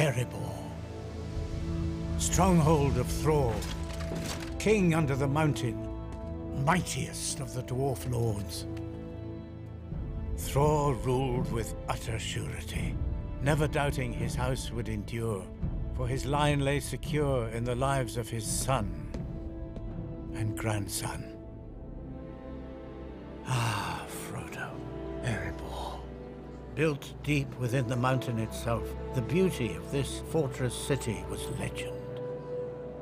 Erebor. Stronghold of Thror, king under the mountain, mightiest of the dwarf lords. Thror ruled with utter surety, never doubting his house would endure, for his line lay secure in the lives of his son and grandson. Ah. Built deep within the mountain itself, the beauty of this fortress city was legend.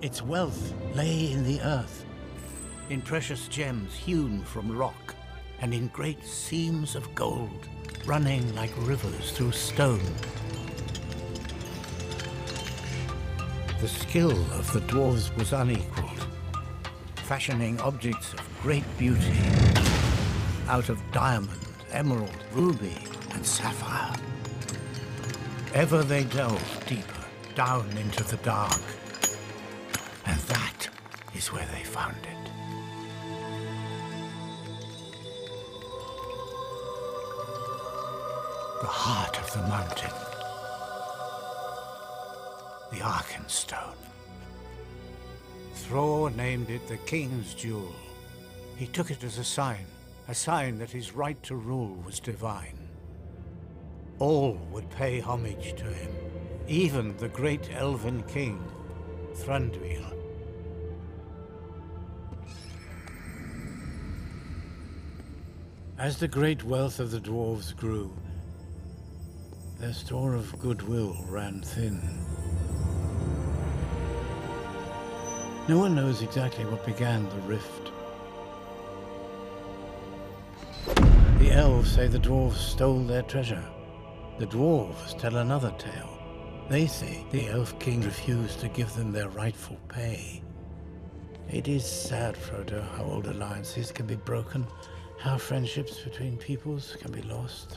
Its wealth lay in the earth, in precious gems hewn from rock, and in great seams of gold running like rivers through stone. The skill of the dwarves was unequaled, fashioning objects of great beauty out of diamond, emerald, ruby, and sapphire. Ever they delve deeper, down into the dark. And that is where they found it. The heart of the mountain. The Arkenstone. Thror named it the King's Jewel. He took it as a sign, a sign that his right to rule was divine. All would pay homage to him, even the great elven king, Thranduil. As the great wealth of the dwarves grew, their store of goodwill ran thin. No one knows exactly what began the rift. The elves say the dwarves stole their treasure. The dwarves tell another tale. They say the elf king refused to give them their rightful pay. It is sad, Frodo, how old alliances can be broken, how friendships between peoples can be lost.